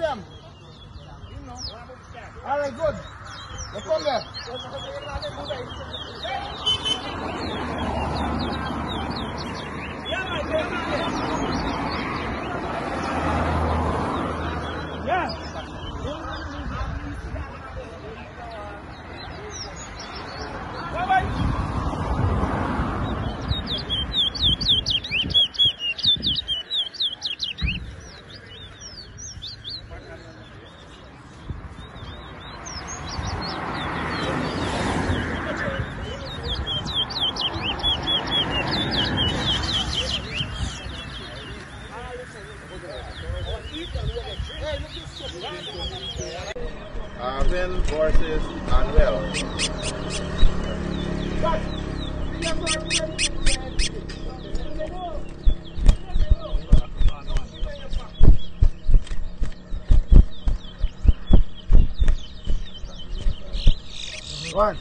them. All right, good. Let's there. Arvin versus Anwell. One.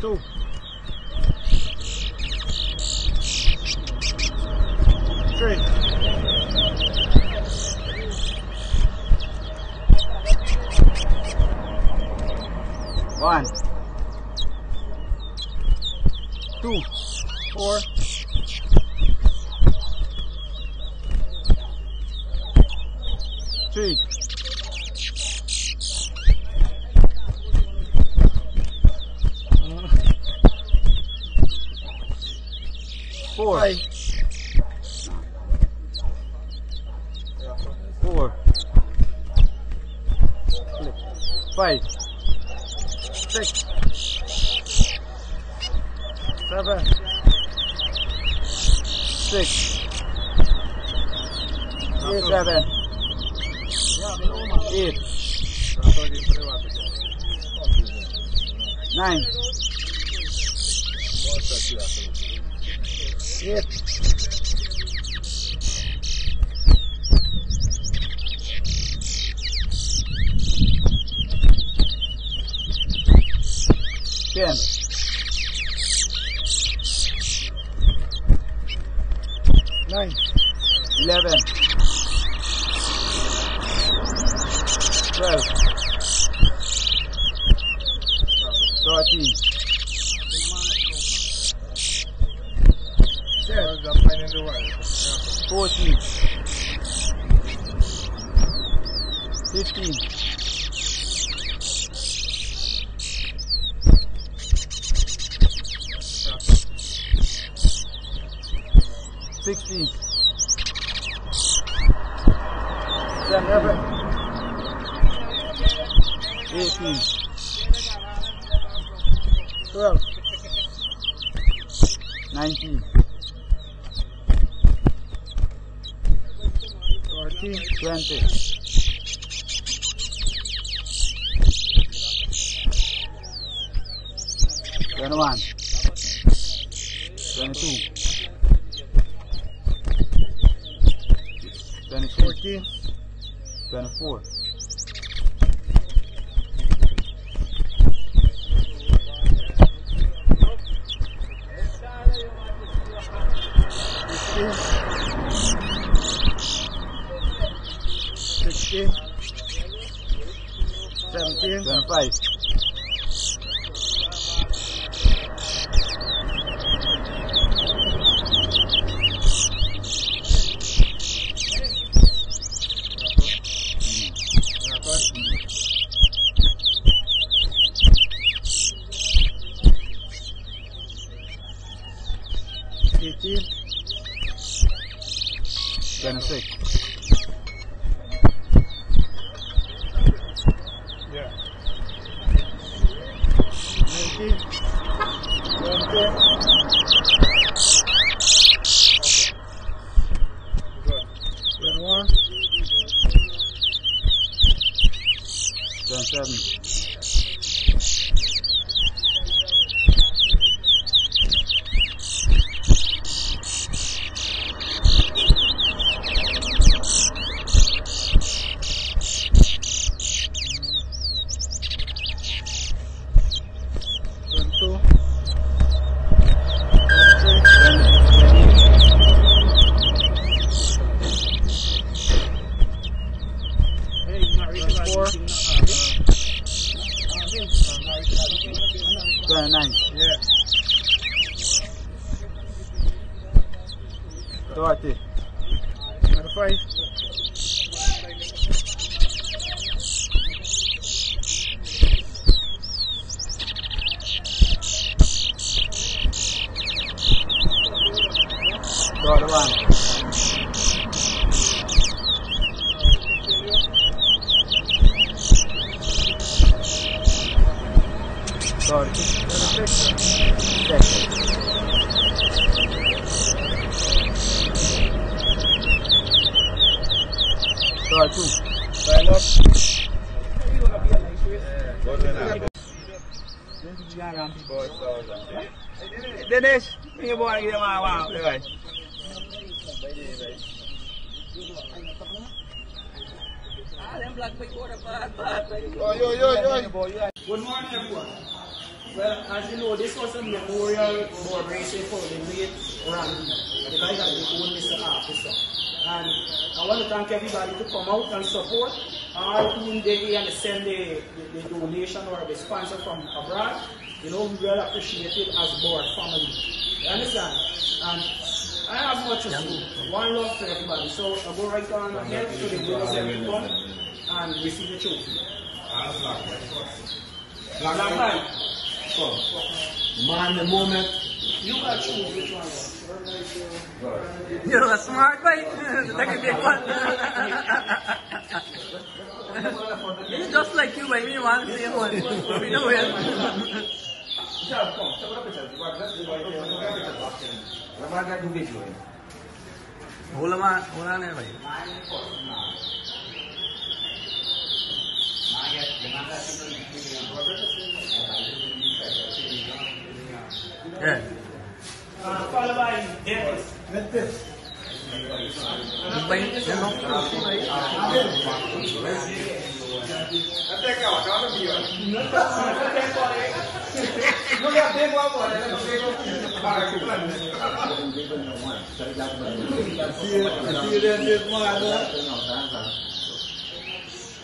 Two. Three. One. Two. Four. Three. Four. Four. Five. çek. Sebe. Çek. İyi sebe. İyi. Nein. Yet. Ten. Nine. Eleven. Twelve. Thirteen. Fourteen. Fifteen. 60. 70. 20. 21 22 aqui. Pena for. Seventeen. Seventeen. Seventeen. aqui. Perna seca. storiche secoli. Dai tu, bello. Dinesh, ini boleh kita mawa, baik. Good morning, everyone. Well, as you know, this was a memorial board racing for the late Randy, the guy that they own Mr. Officer. And I want to thank everybody to come out and support. All who they and send the, the, the donation or the sponsor from abroad. You know, we really appreciate it as board family. You understand? And I have much to do. One love to everybody. So I go right on ahead to the winners and come and receive the trophy. Black light. Man, the moment. You got choose which one. was. You're a smart boy. Take a big one. it's just like you, baby. You want the same one. We know it. É. Fala, vai. Dentro. Dentro. Não tem, não funciona aí. Até aquela, calma aqui, ó. Não dá tempo agora, né? Não tem não, Para aqui não, mim. Se não, é mesmo, não.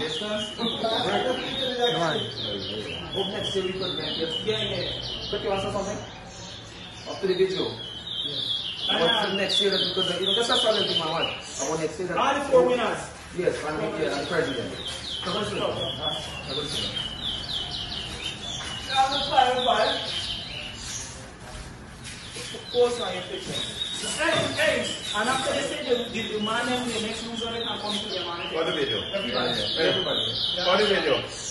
distance. Hope next year we could make it. Yeah, yeah. But you to say something? Up to the video. And, What's the next year that could, you know, that's a solid thing I want. I want next year that. all four winners. Yes, we get and president. Post my picture. Hey, hey, and after they say the, the, the man and the next loser can come to the man. For the video. Everybody. For the video.